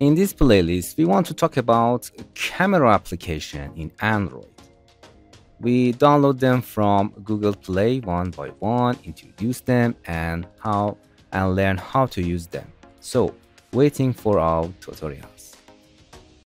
In this playlist, we want to talk about camera application in Android. We download them from Google Play one by one, introduce them and how and learn how to use them. So, waiting for our tutorials.